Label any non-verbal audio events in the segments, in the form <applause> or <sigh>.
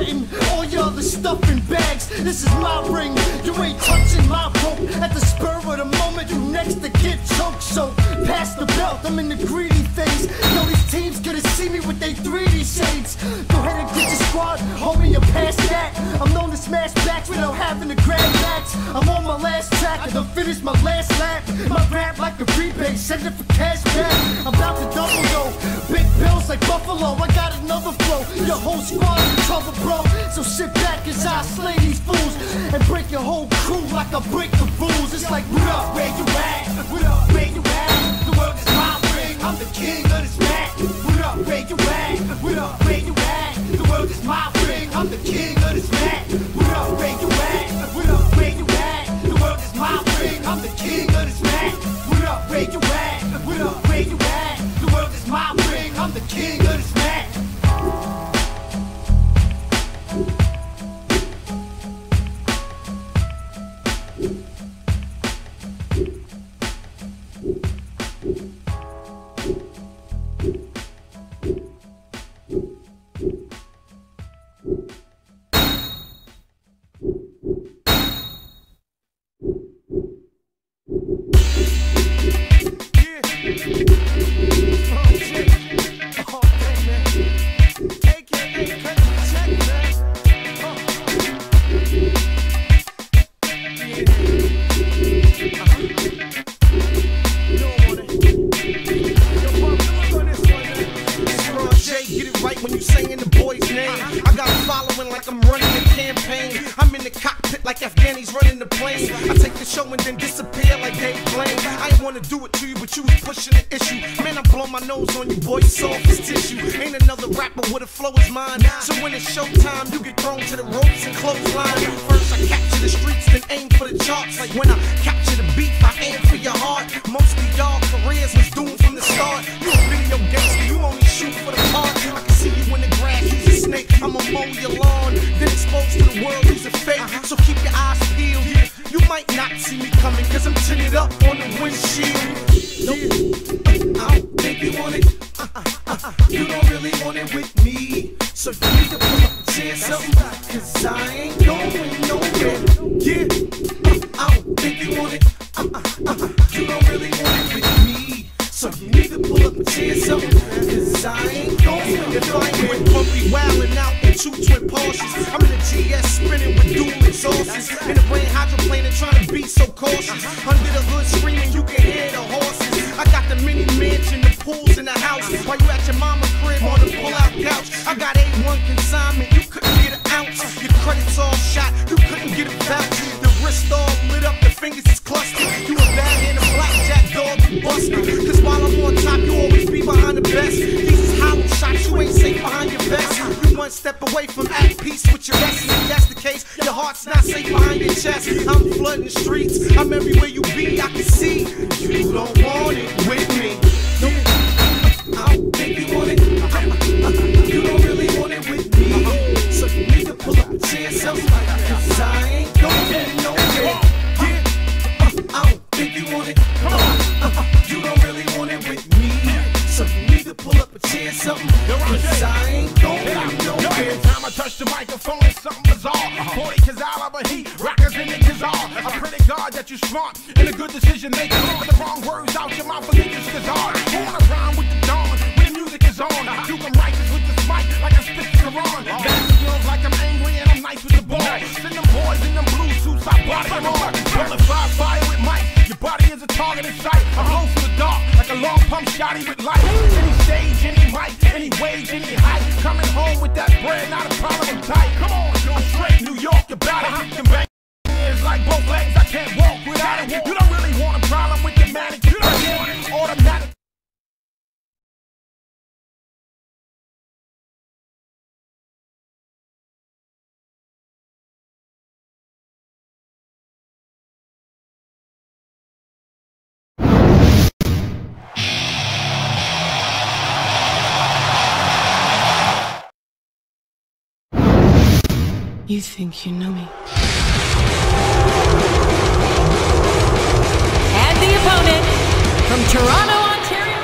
putting all your other stuff in bags. This is my ring. You ain't touching my rope. At the spur of the moment, you next to get choked. So pass the belt. I'm in the greedy phase. Yo, these teams gonna see me with they 3D shades. Squad, homie, and pass that. I'm known to smash backs without having to grab backs. I'm on my last track. I done finished my last lap. My rap like a rebate, send it for cash back. I'm about to double though. Big bills like Buffalo. I got another flow. Your whole squad in trouble, bro. So sit back as I slay these fools and break your whole crew like I break the rules. It's like, what up, where you at? What up, where you at? The world is my ring. I'm the king of this mat. What up, where you at? What up? Is my ring. I'm the king of this mat. What up, where you at? I take the show and then disappear like they Blaine. I ain't wanna do it to you, but you was pushing the issue. Man, I blow my nose on you, boy, soft as tissue. Ain't another rapper with a flow as mine. So when it's showtime, you get thrown to the ropes and clothesline. First, I capture the streets, then aim for the charts. Like when I capture the beat, I aim for your heart. Most of y'all careers was doomed from the start. You a video gangster, you only shoot for the part. I can see you in the grass, snake. I'ma mow your lawn, then expose to the world who's a fake. So keep your eyes peeled. You might not see me coming, cause I'm tinted up on the windshield. Nope. I don't think you want it. Uh, uh, uh. You don't really want it with me. So you need to pull up a chair, something. Cause I ain't going nowhere. Yeah. I don't think you want it. You don't really want it with me. So you need to pull up a chair, something. Cause I ain't wildin' out in two twin Porsches. I'm in a GS spinning with dual exhausts. In the rain hydroplaning, trying to be so cautious. Under the hood screaming, you can hear the horses. I got the mini mansion, the pools in the house. While you at your mama crib on the pull-out couch. I got A1 consignment, you couldn't get an ounce. Your credit's all shot, you couldn't get a voucher. The wrist all lit up, the fingers is clustered. You a bad hand, a blackjack dog, you busted. Cause while I'm on top, you always be behind the best. These is hollow shots, you ain't safe behind your vest. One step away from at peace with your rest. And if that's the case, your heart's not safe behind your chest. I'm flooding the streets, I'm everywhere you be, I can see. You don't want it with me. No, I don't think you want it. You don't really want it with me. So you need to pull up a chair, something. Cause I ain't going nowhere. Yeah. I don't think you want it. You don't really want it with me. So you need to pull up a chair, touch the microphone and something bizarre. 40 Kazala, but he rockers in the Kazar. I pray to God that you smart and a good decision maker. All the wrong words out your mouth will get you Kazar. Born around with the dawn when the music is on. I do them righteous with the spike like I spit the Quran. That feels like I'm angry and I'm nice with the boys. Send them boys in them blue suits, I bought them on. Well, if I fire with Mike, your body is a target in sight. I'm hopeful a long pump shotty with light. Any stage, any mic, any wage, any height. Coming home with that bread, not a problem, I'm tight. Come on, I'm straight New York you about it. Can bang like both legs, I can't walk without it. You don't really want a problem with the manic. You think you know me? And the opponent from Toronto, Ontario.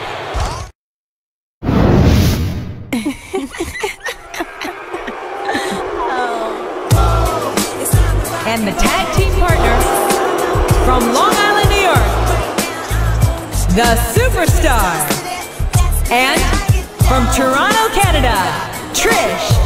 <laughs> and the tag team partner from Long Island, New York, the Superstar. And from Toronto, Canada, Trish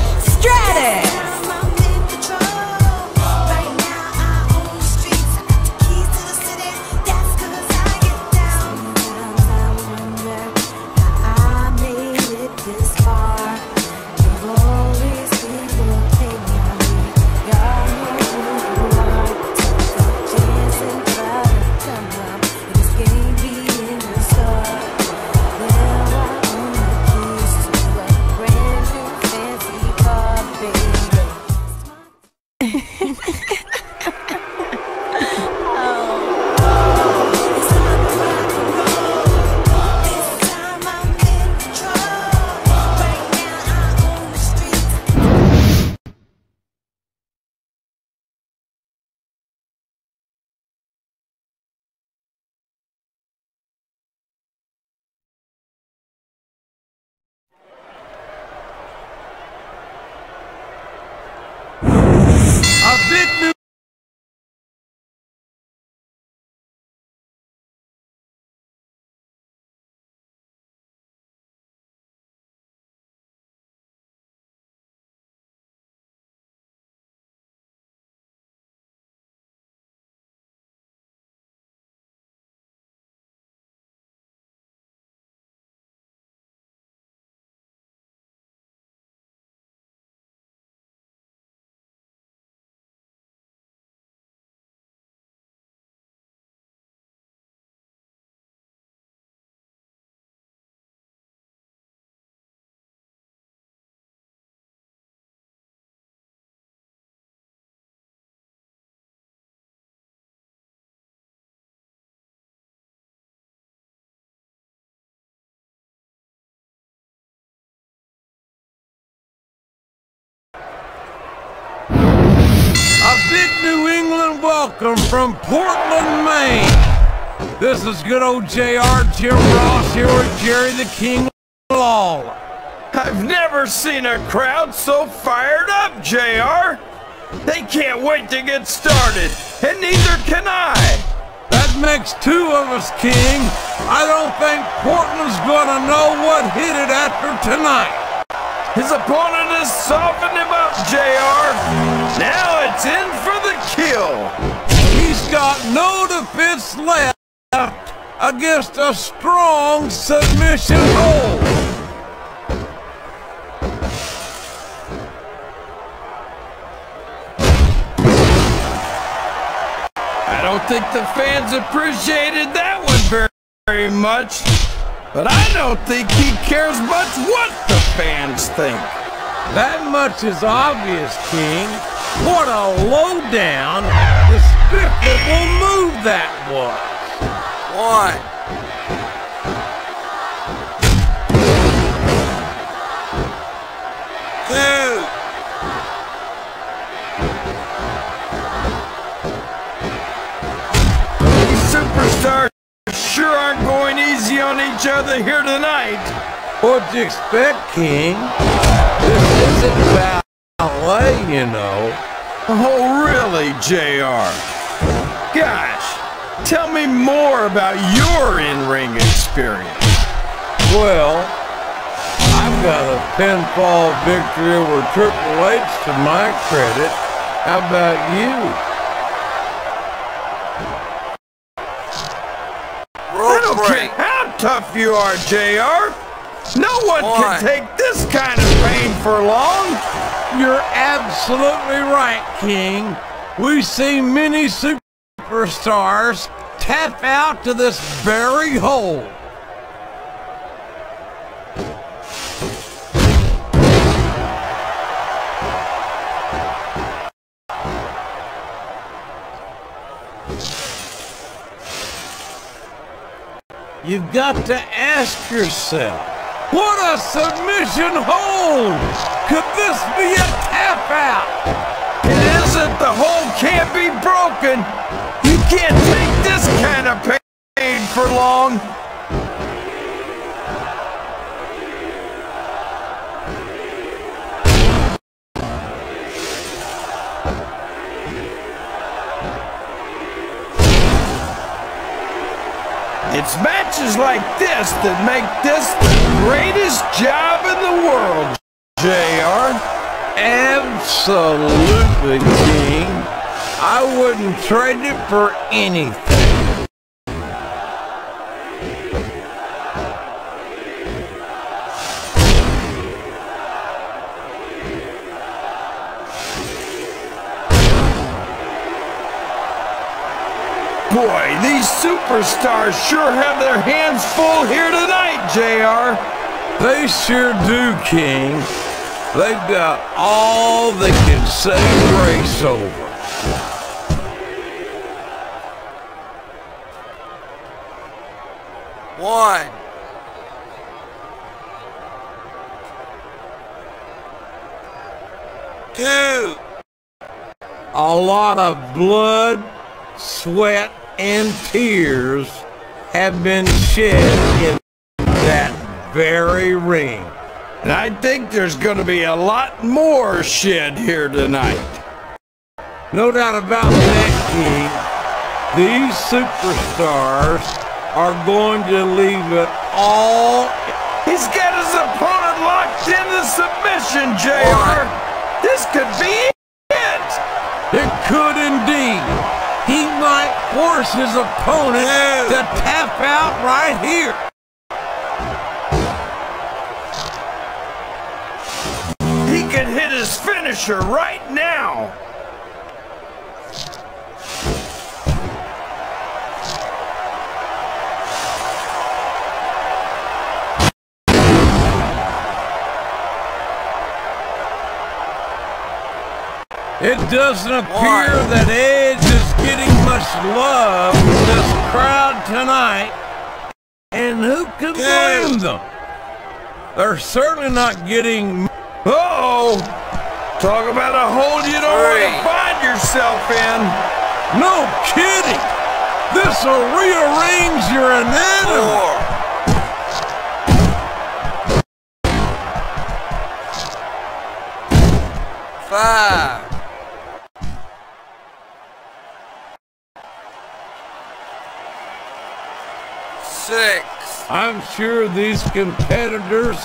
A big New England welcome from Portland, Maine. This is good old JR Jim Ross here with Jerry the King Lawler. I've never seen a crowd so fired up, JR. They can't wait to get started, and neither can I. That makes two of us, King. I don't think Portland's gonna know what hit it after tonight. His opponent has softened him up, JR. Now it's in for the kill. He's got no defense left against a strong submission hold. I don't think the fans appreciated that one very, very much. But I don't think he cares much what the fans think. That much is obvious, King. What a lowdown, despicable move that was. One. Two. These superstars sure aren't going easy on each other here tonight. What'd you expect, King? This isn't ballet, you know. Oh, really, JR? Gosh, Tell me more about your in-ring experience. Well, I've got a pinfall victory over Triple H to my credit. How about you? I don't care how tough you are, JR. No one can take this kind of pain for long. You're absolutely right, King. We see many superstars tap out to this very hole. You've got to ask yourself, what a submission hold! Could this be a tap out? It isn't. The hole can't be broken. You can't take this kind of pain for long. It's matches like this that make this the greatest job in the world, JR. Absolutely, King. I wouldn't trade it for anything. Boy, these superstars sure have their hands full here tonight, JR. They sure do, King. They've got all they can say grace over. One. Two. A lot of blood, sweat, and tears have been shed in that very ring. And I think there's going to be a lot more shed here tonight. No doubt about that, King. These superstars are going to leave it all. He's got his opponent locked into submission, JR. This could be it. It could indeed. He might force his opponent to tap out right here. Finisher right now. It doesn't appear that Edge is getting much love from this crowd tonight. And who can blame them? They're certainly not getting. Uh-oh! Talk about a hole you don't want to find yourself in. No kidding! This will rearrange your anatomy. Five. Six. I'm sure these competitors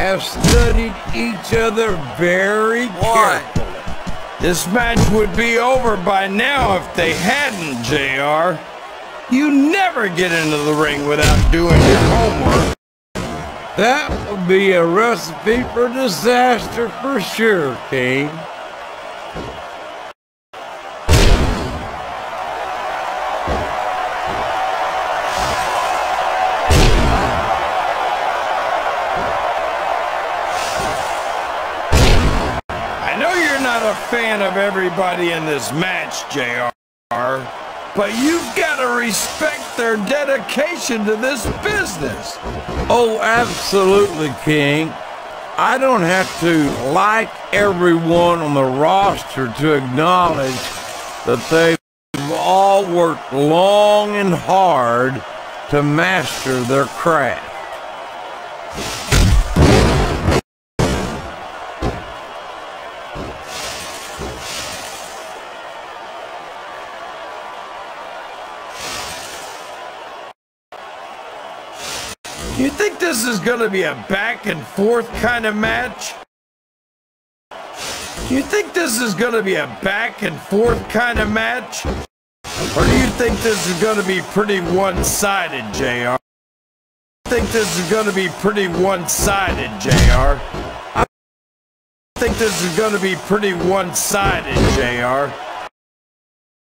have studied each other very carefully. This match would be over by now if they hadn't, JR. You never get into the ring without doing your homework. That would be a recipe for disaster for sure, King. Fan of everybody in this match, JR, but you've got to respect their dedication to this business. Oh, absolutely, King. I don't have to like everyone on the roster to acknowledge that they've all worked long and hard to master their craft. You think this is gonna be a back and forth kind of match? You think this is gonna be a back and forth kind of match? Or do you think this is gonna be pretty one-sided, JR? think this is gonna be pretty one-sided, JR. I think this is gonna be pretty one-sided, JR.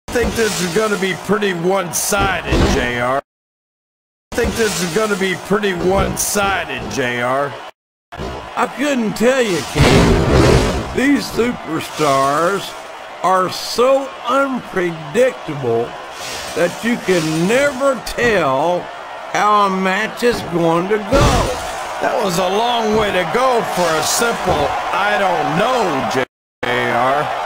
I think this is gonna be pretty one-sided, JR. I think this is gonna be pretty one-sided, JR. I couldn't tell you, King. These superstars are so unpredictable that you can never tell how a match is going to go. That was a long way to go for a simple I don't know, JR.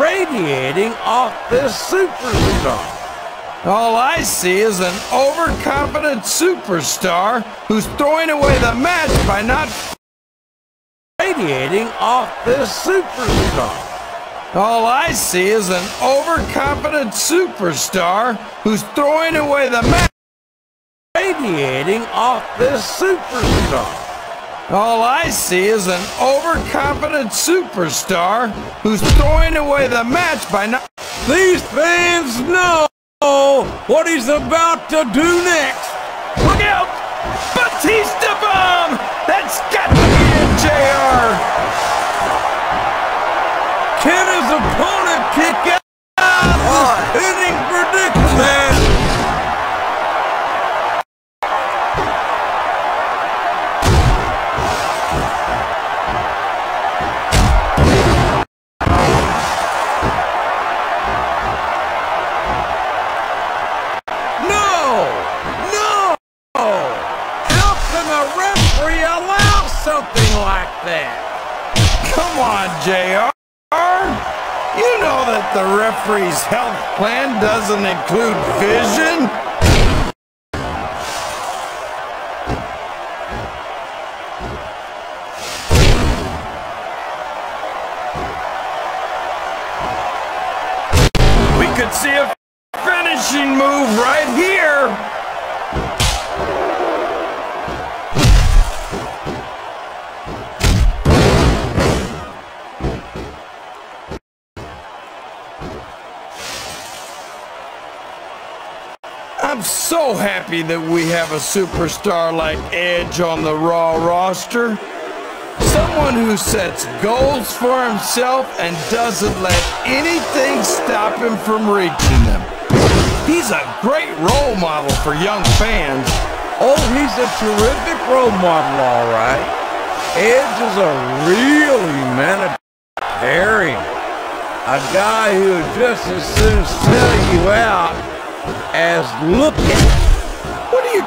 radiating off this superstar. All I see is an overconfident superstar who's throwing away the match by not Radiating off this superstar. All I see is an overconfident superstar who's throwing away the match. Radiating off this superstar. All I see is an overconfident superstar who's throwing away the match by not. These fans know what he's about to do next. Look out! Batista bomb! That's got to be it, JR! Can his opponent kick out of this pinning the referee's health plan doesn't include vision? We could see a finishing move right here. Happy that we have a superstar like Edge on the Raw roster. Someone who sets goals for himself and doesn't let anything stop him from reaching them. He's a great role model for young fans. Oh, he's a terrific role model, all right. Edge is a real humanitarian. A guy who would just as soon sell you out as look at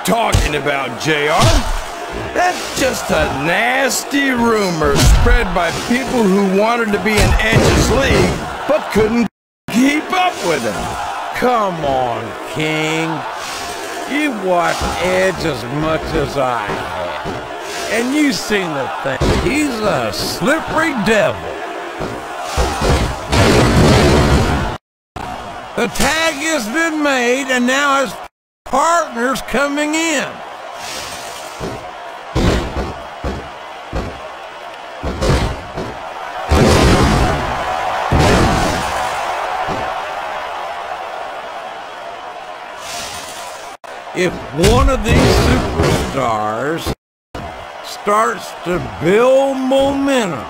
talking about, JR? That's just a nasty rumor spread by people who wanted to be in Edge's league but couldn't keep up with him. Come on, King. You watch Edge as much as I have. And you've seen the thing. He's a slippery devil. The tag has been made, and now his partner's coming in. If one of these superstars starts to build momentum,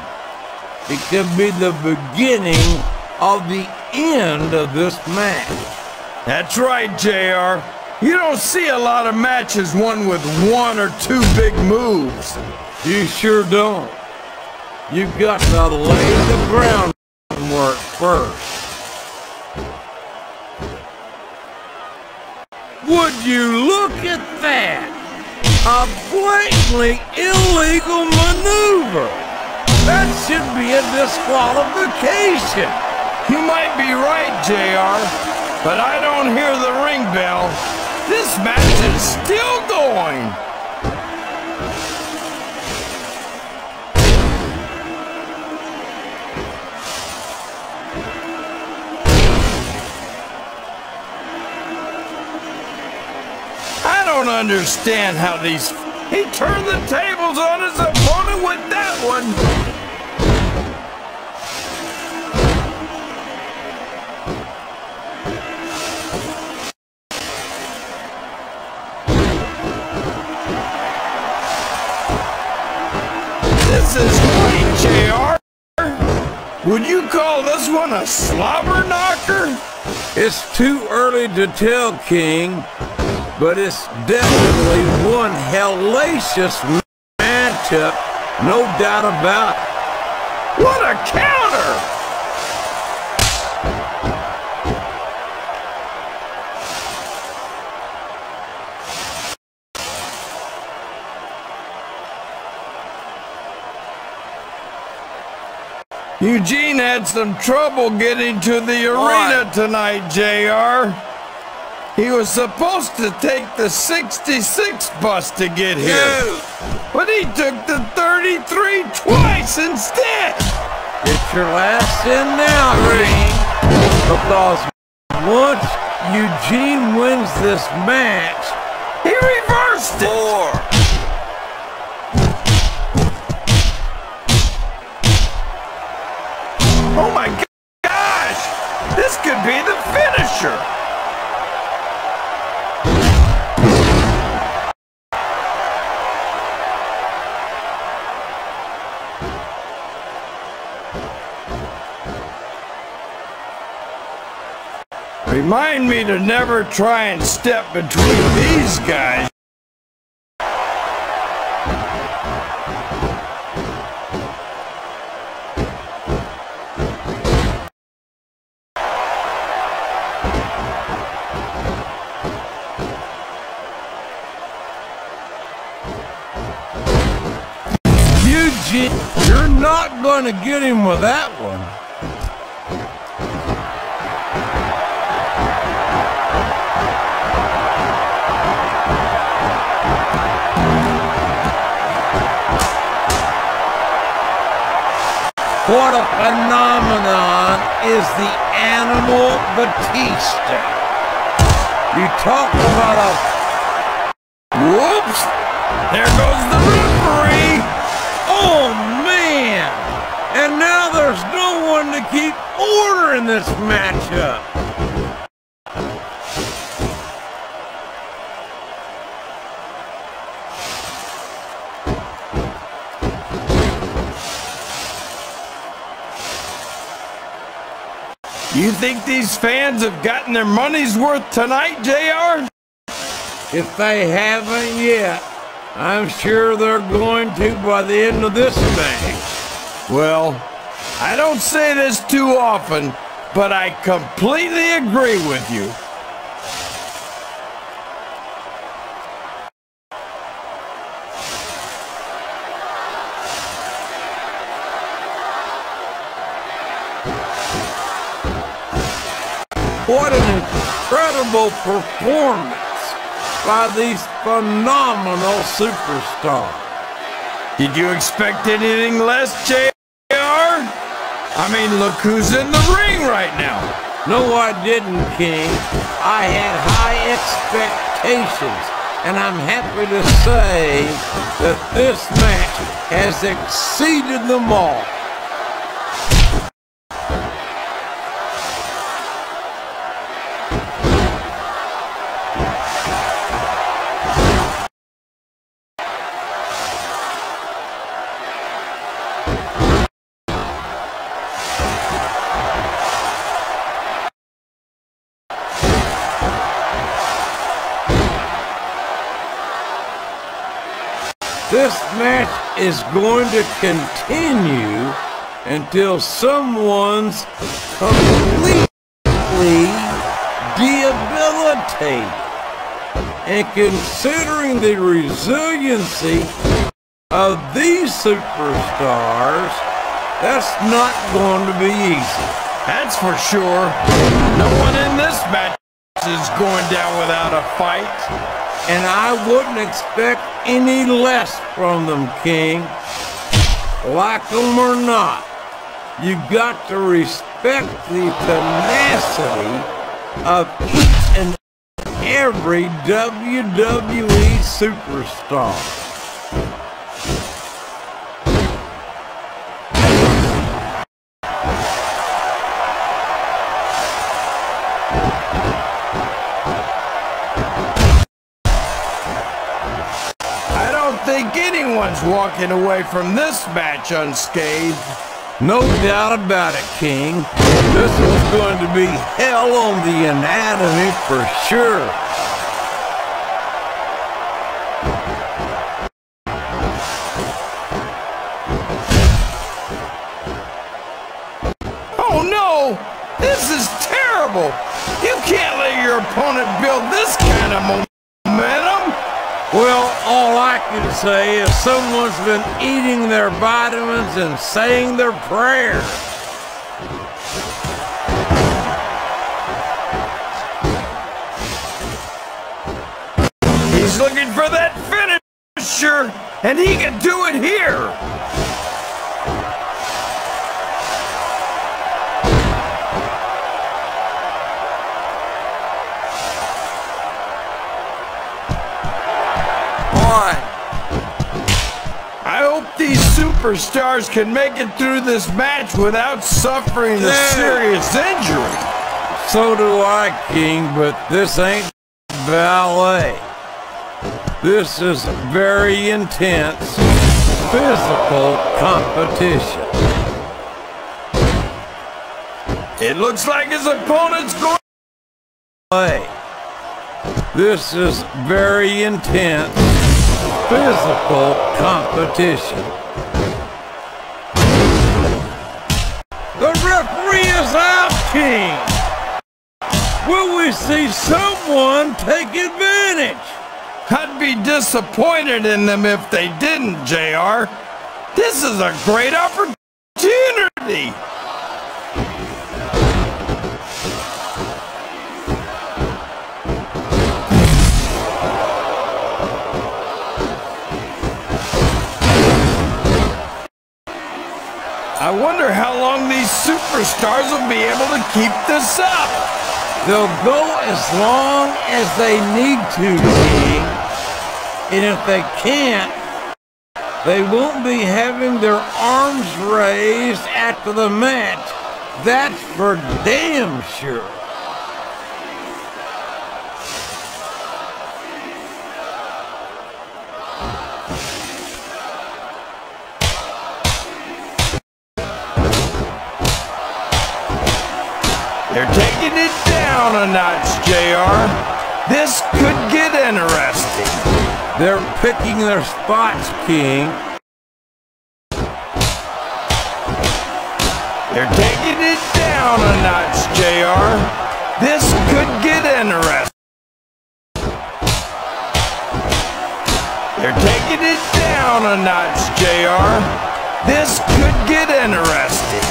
it could be the beginning of the end of this match. That's right, JR. You don't see a lot of matches won with one or two big moves. You sure don't. You've got to lay the groundwork first. Would you look at that? A blatantly illegal maneuver. That should be a disqualification. You might be right, JR, but I don't hear the ring bell. This match is still going. I don't understand how these. He turned the tables on his opponent with that one. This is great, JR. Would you call this one a slobber knocker? It's too early to tell, King, but it's definitely one hellacious matchup, no doubt about it. What a counter! Eugene had some trouble getting to the arena tonight, JR. He was supposed to take the 66 bus to get here, but he took the 33 twice instead. It's your last in now, King, because once Eugene wins this match, He reversed it. Four. Remind me to never try and step between these guys. You're not to get him with that one. What a phenomenon is the animal Batista. You talk about a Whoops! There goes the referee! Oh man! And now there's no one to keep order in this matchup. You think these fans have gotten their money's worth tonight, JR? If they haven't yet, I'm sure they're going to by the end of this match. Well, I don't say this too often, but I completely agree with you. What an incredible performance by these phenomenal superstars. Did you expect anything less, JR? I mean, look who's in the ring right now. No, I didn't, King. I had high expectations, and I'm happy to say that this match has exceeded them all. Match is going to continue until someone's completely debilitated. And considering the resiliency of these superstars, that's not going to be easy. That's for sure. No one in this match is going down without a fight. And I wouldn't expect any less from them, King. Like them or not, you've got to respect the tenacity of each and every WWE superstar. Anyone's walking away from this match unscathed. No doubt about it, King. This is going to be hell on the anatomy for sure. Oh no! This is terrible! You can't let your opponent build this kind of momentum! Well, all I can say is someone's been eating their vitamins and saying their prayers. He's looking for that finisher, and he can do it here! Superstars can make it through this match without suffering a serious injury. So do I, King, but this ain't ballet. This is very intense, physical competition. It looks like his opponent's going. Play. This is very intense, physical competition. King. Will we see someone take advantage? I'd be disappointed in them if they didn't, JR. This is a great opportunity. I wonder how long these superstars will be able to keep this up. They'll go as long as they need to, King. And if they can't, they won't be having their arms raised after the match. That's for damn sure. Down a notch, JR. This could get interesting. They're picking their spots, King. They're taking it down a notch, JR. This could get interesting. They're taking it down a notch, JR. This could get interesting.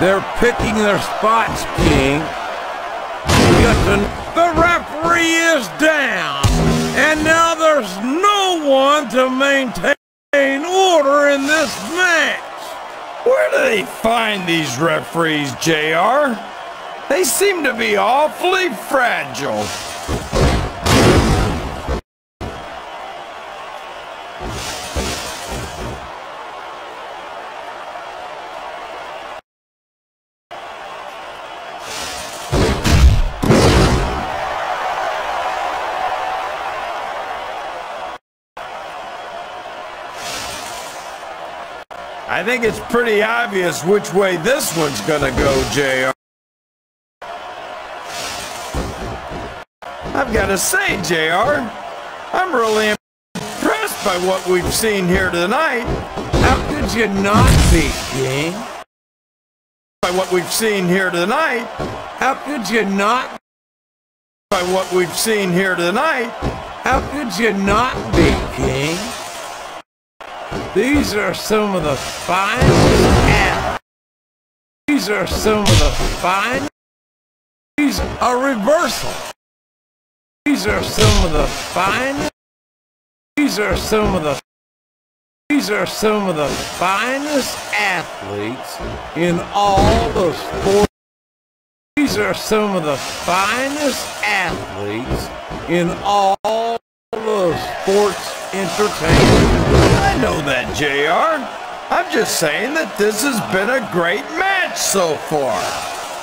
They're picking their spots, King. The referee is down, and now there's no one to maintain order in this match. Where do they find these referees, JR? They seem to be awfully fragile. I think it's pretty obvious which way this one's gonna go, JR. I've gotta say, JR, I'm really impressed by what we've seen here tonight. How could you not be, King? By what we've seen here tonight. How could you not? By what we've seen here tonight. How could you not be, King? These are some of the finest. These are some of the finest. These are reversal. These are some of the finest. These are some of the. These are some of the finest athletes in all the sports. These are some of the finest athletes in all the sports entertainment. I know that, JR. I'm just saying that this has been a great match so far.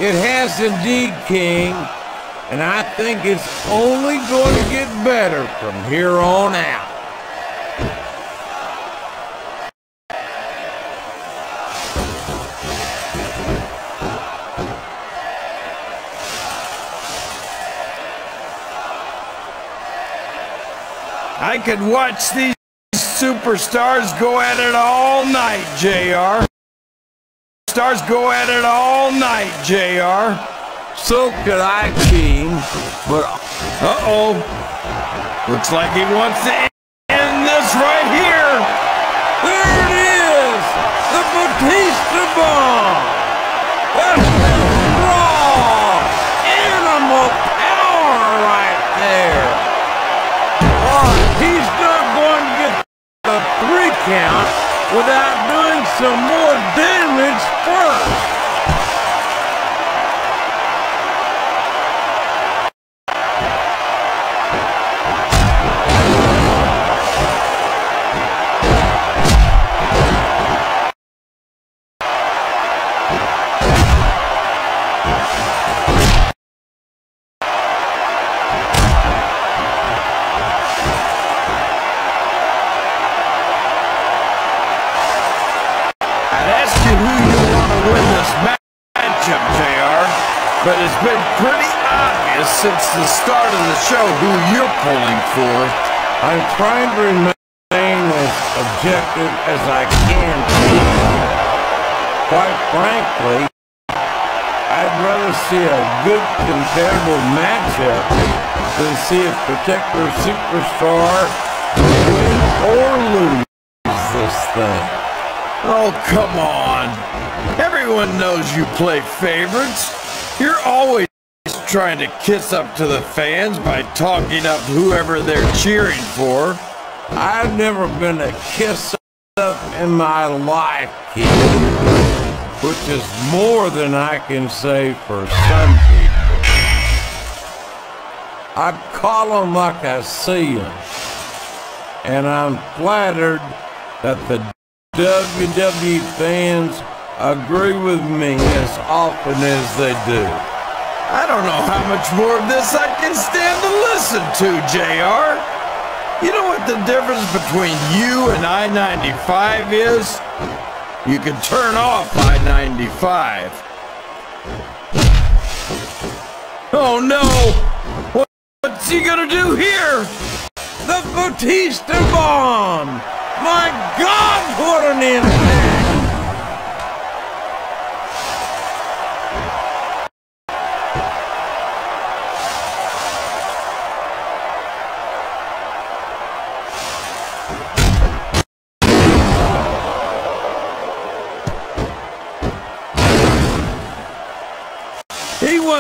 It has indeed, King, and I think it's only going to get better from here on out. I could watch these superstars go at it all night, JR. Stars go at it all night, JR. So could I, King, but Uh-oh. Looks like he wants to see a good competitive matchup than see a Protector superstar win or lose this thing. Oh, come on. Everyone knows you play favorites. You're always trying to kiss up to the fans by talking up whoever they're cheering for. I've never been a kiss up in my life. Which is more than I can say for some people. I call them like I see them. And I'm flattered that the WWE fans agree with me as often as they do. I don't know how much more of this I can stand to listen to, JR. You know what the difference between you and I-95 is? You can turn off I-95. Oh no! What- What's he gonna do here? The Batista Bomb! My God, what an impact!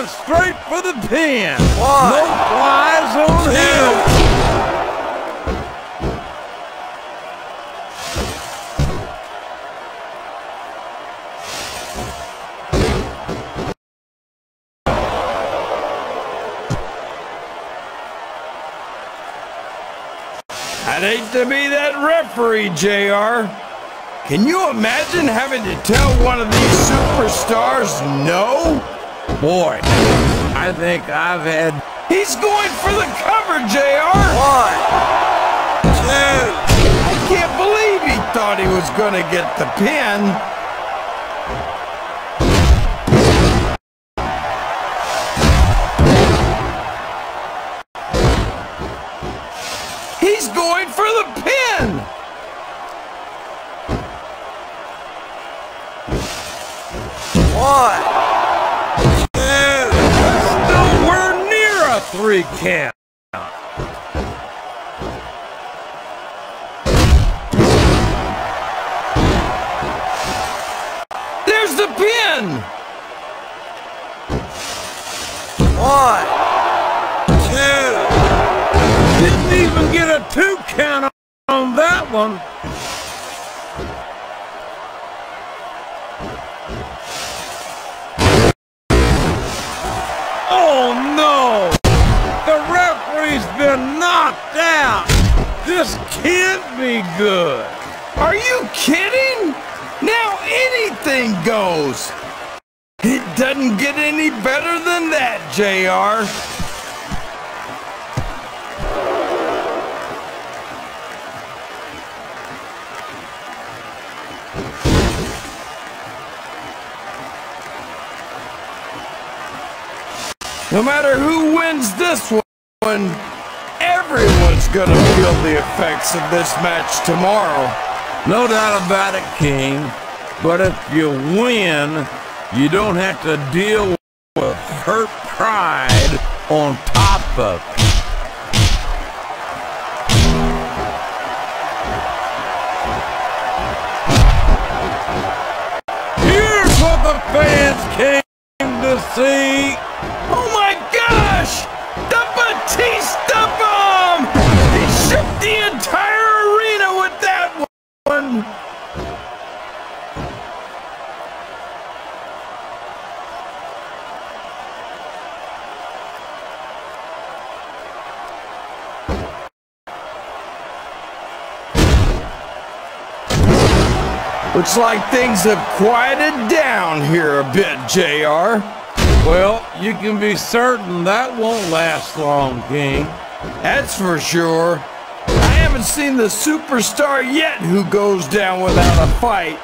Went straight for the pin. One. No flies on him. I'd hate to be that referee, JR. Can you imagine having to tell one of these superstars no? Boy, I think I've had He's going for the cover, JR. One, two, I can't believe he thought he was going to get the pin. Near gonna feel the effects of this match tomorrow. No doubt about it, King. But if you win, you don't have to deal with hurt pride on top of it. Fans came to see. Looks like things have quieted down here a bit, JR. Well, you can be certain that won't last long, King. That's for sure. I haven't seen the superstar yet who goes down without a fight.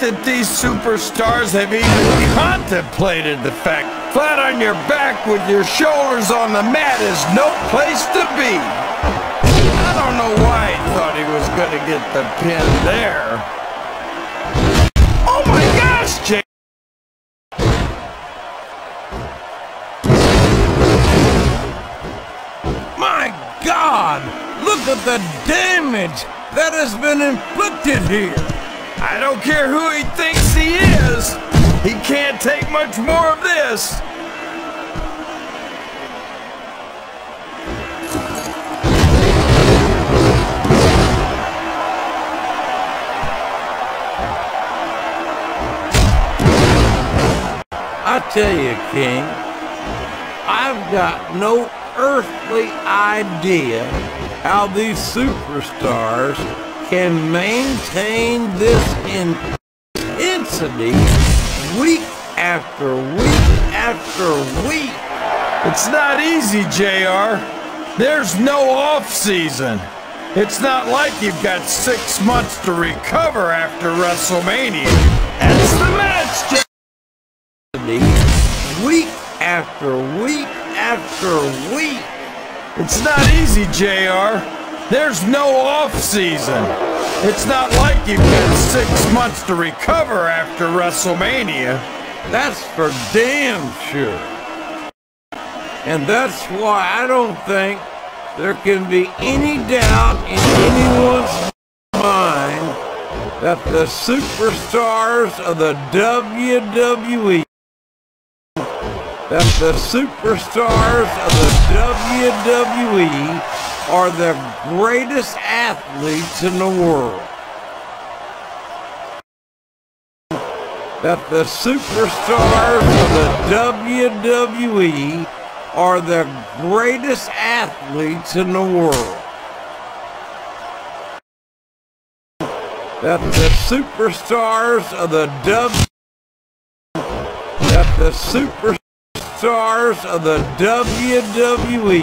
That these superstars have even contemplated the fact flat on your back with your shoulders on the mat is no place to be. I don't know why he thought he was going to get the pin there. Oh my gosh, Jay! My God! Look at the damage that has been inflicted here! I don't care who he thinks he is. He can't take much more of this. I tell you, King, I've got no earthly idea how these superstars can maintain this intensity week after week after week. It's not easy, JR. There's no off season. It's not like you've got six months to recover after WrestleMania. That's the match, J- Week after week after week. It's not easy, JR. There's no off season. It's not like you've got six months to recover after WrestleMania. That's for damn sure. And that's why I don't think there can be any doubt in anyone's mind that the superstars of the WWE that the superstars of the WWE are the greatest athletes in the world. That the superstars of the WWE are the greatest athletes in the world. That the superstars of the W that the superstars of the WWE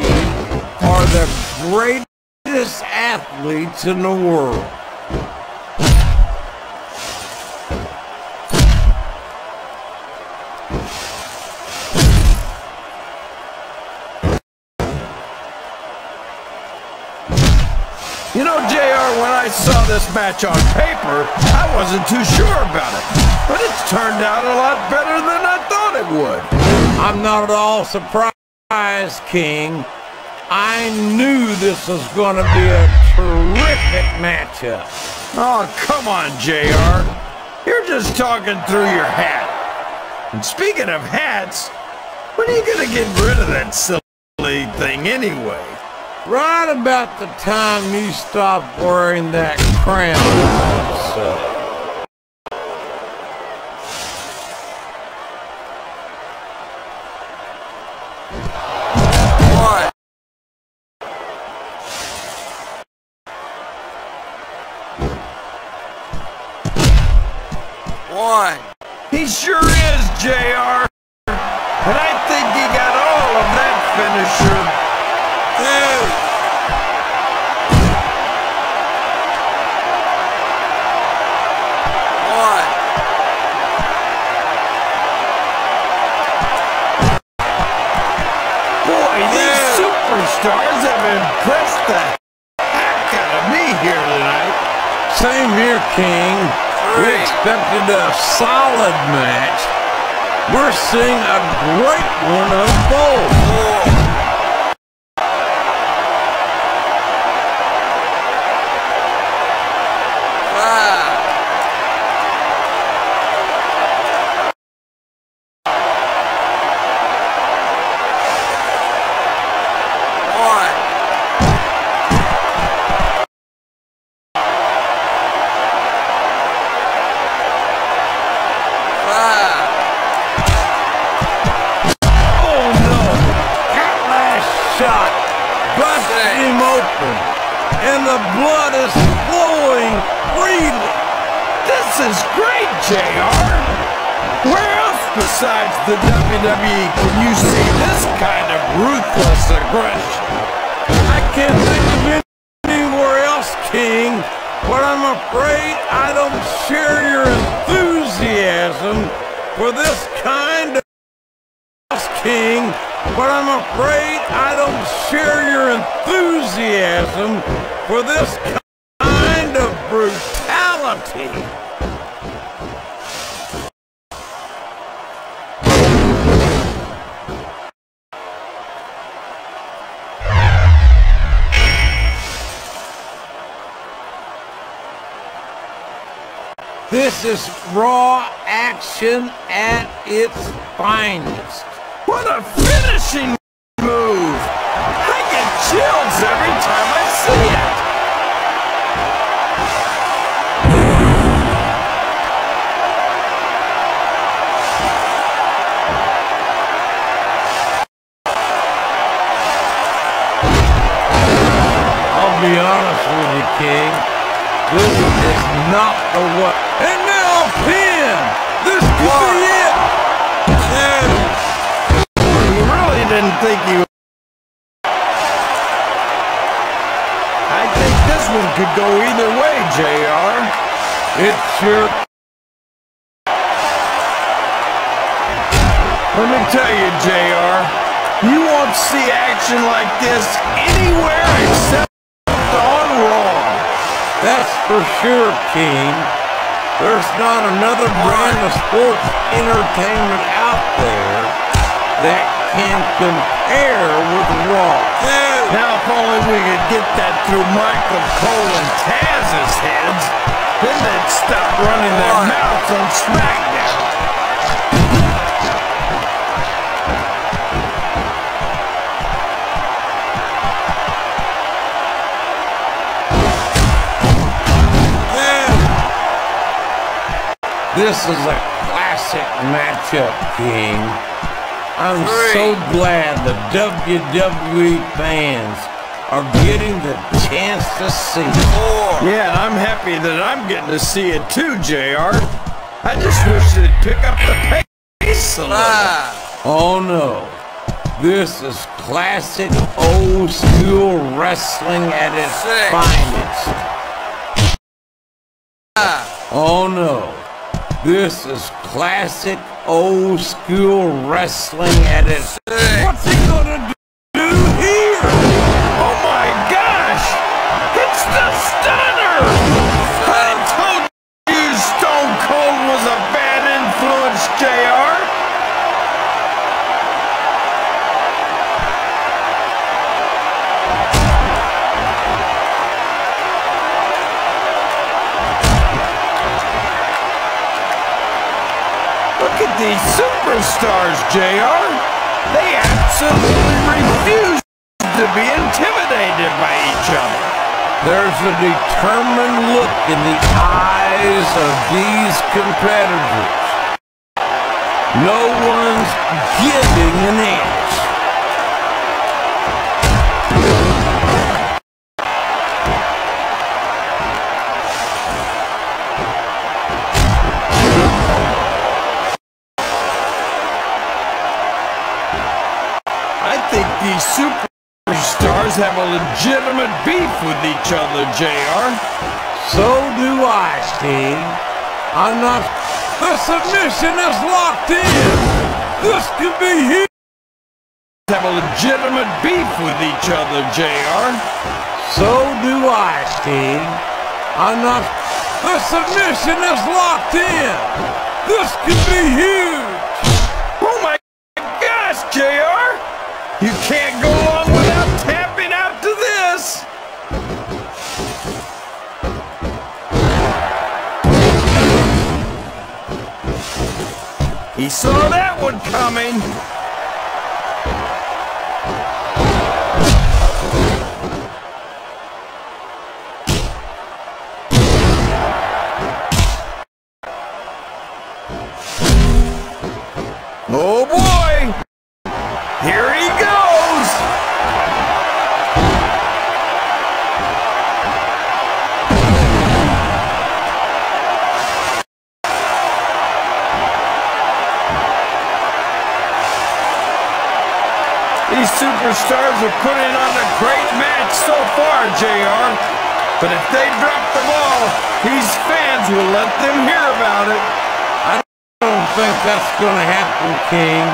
are the greatest athletes in the world. You know, JR, when I saw this match on paper, I wasn't too sure about it. But it's turned out a lot better than I thought it would. I'm not at all surprised, King. I knew this was going to be a terrific matchup. Oh, come on, JR. You're just talking through your hat. And speaking of hats, when are you gonna get rid of that silly thing anyway? Right about the time you stop wearing that crown. So. Action this one could go either way, JR. It sure Let me tell you, JR, you won't see action like this anywhere except on Raw. That's for sure, King. There's not another brand of sports entertainment out there that can compare with Raw. Now, if only we could get that through Michael Cole and Taz's heads, then they'd stop running their mouths on SmackDown. This is a classic matchup, King. I'm Three. so glad the WWE fans are getting the chance to see it. Four. Yeah, I'm happy that I'm getting to see it too, JR. I just wish they'd pick up the pace a little. Five. Oh no. This is classic old school wrestling at its Six. finest. Five. Oh no. This is classic old school wrestling at its. What's he gonna do here? These superstars, JR. They absolutely refuse to be intimidated by each other. There's a determined look in the eyes of these competitors. No one's giving an inch. Have a legitimate beef with each other, JR. So do I, Steve. I'm not. <laughs> The submission is locked in. This could be huge. Have a legitimate beef with each other, JR. So do I, Sting. I'm not. <laughs> The submission is locked in. This could be huge. Oh my gosh, JR! You can't go He saw that one coming! Oh These superstars are putting on a great match so far, JR. But if they drop the ball, these fans will let them hear about it. I don't think that's going to happen, King.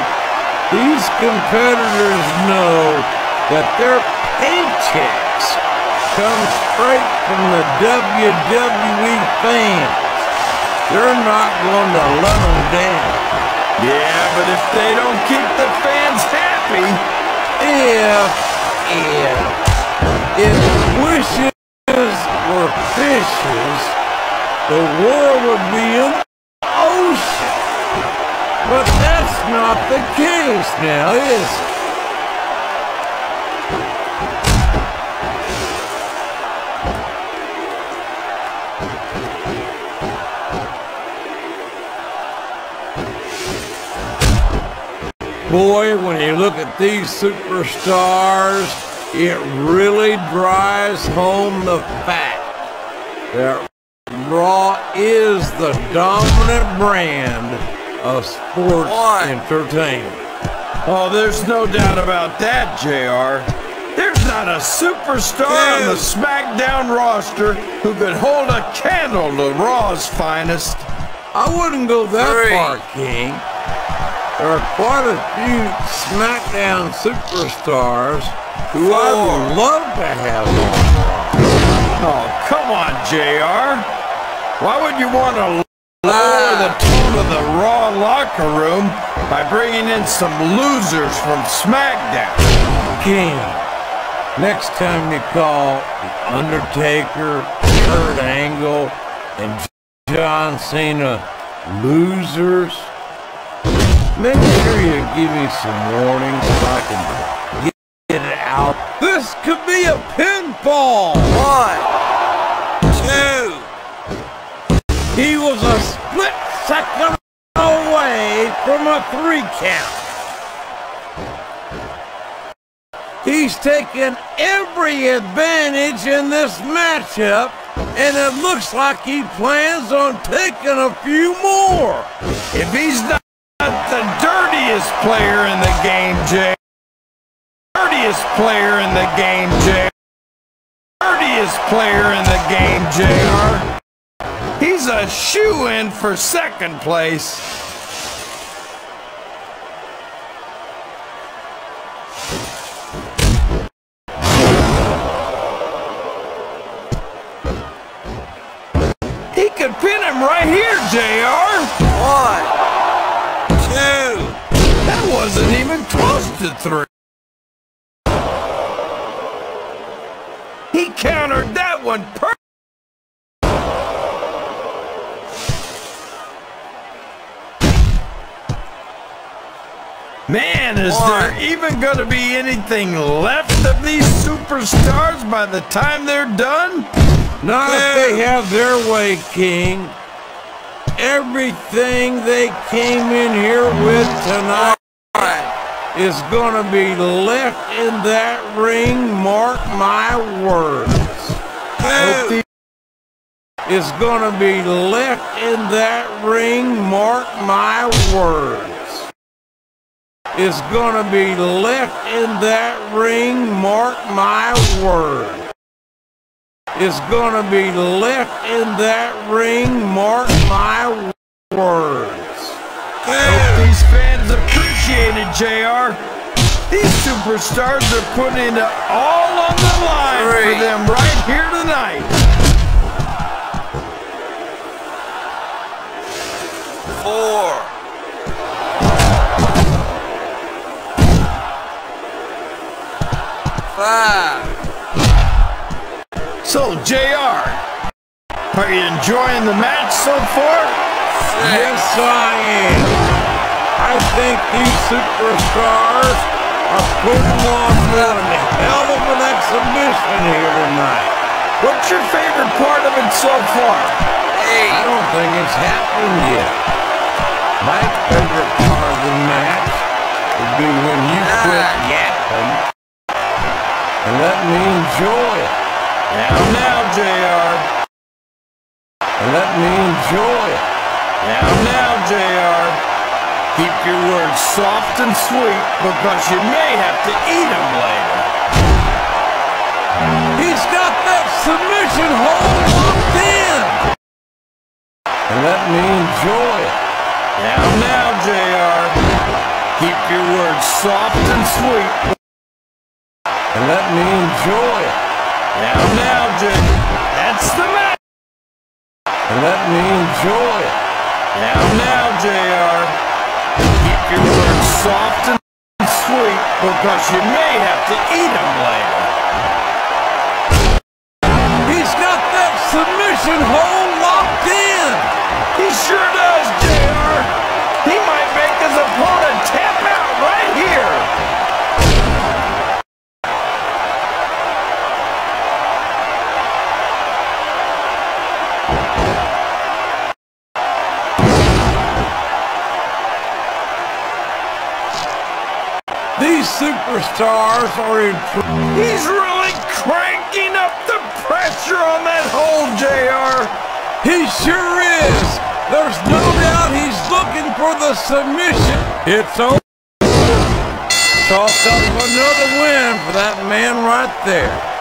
These competitors know that their paychecks come straight from the WWE fans. They're not going to let them down. Yeah, but if they don't keep the fans happy, If, if, if wishes were fishes, the world would be an ocean. But that's not the case now, is it? Boy, when you look at these superstars, it really drives home the fact that Raw is the dominant brand of sports entertainment. Oh, there's no doubt about that, JR. There's not a superstar on the SmackDown roster who could hold a candle to Raw's finest. I wouldn't go that far, King. There are quite a few SmackDown superstars who I would love to have on. Oh, come on, JR. Why would you want to lower the tone of the Raw locker room by bringing in some losers from SmackDown? King, next time you call The Undertaker, Kurt Angle, and John Cena losers, make sure you give me some warning so I can get it out. This could be a pinfall! One, two, He was a split second away from a three count. He's taken every advantage in this matchup, and it looks like he plans on taking a few more. If he's not the dirtiest player in the game, Jay. Dirtiest player in the game, Jay. Dirtiest player in the game, JR. He's a shoe-in for second place. He could pin him right here, JR. one, wasn't even close to three. He countered that one perfect. Man, is there even going to be anything left of these superstars by the time they're done? Not if they have their way, King. Everything they came in here with tonight is gonna be left in that ring, mark my words. Is gonna be left in that ring, mark my words. Is gonna be left in that ring, mark my words. Is gonna be left in that ring, mark my words. Hope these fans appreciate it, JR. These superstars are putting it all on the line for them right here tonight. Four. Five. So, JR, are you enjoying the match so far? Yes, I am. I think these superstars are putting on one hell of an exhibition here tonight. What's your favorite part of it so far? Hey. I don't think it's happened yet. My favorite part of the match would be when you ah, quit Nine. yapping and let me enjoy it. Now, now, JR. And let me enjoy it. Now, now, JR. Keep your words soft and sweet because you may have to eat them later. He's got that submission hold locked in. And let me enjoy it. Now, now, JR. Keep your words soft and sweet. And let me enjoy it. Now, now, JR. That's the match. And let me enjoy it. Now, now, JR. Keep your words soft and sweet because you may have to eat them later. He's got that submission hold locked in. He sure does, These superstars are in. He's really cranking up the pressure on that hole, JR. he sure is. There's no doubt he's looking for the submission. It's over. Chalk up another win for that man right there.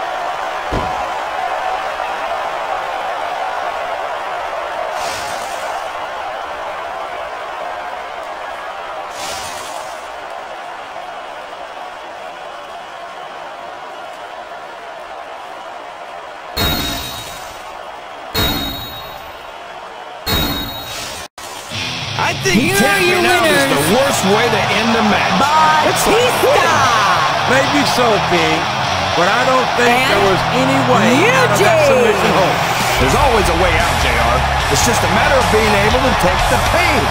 So, King, but I don't think And there was any way out of that submission hold. There's always a way out, JR. It's just a matter of being able to take the pain.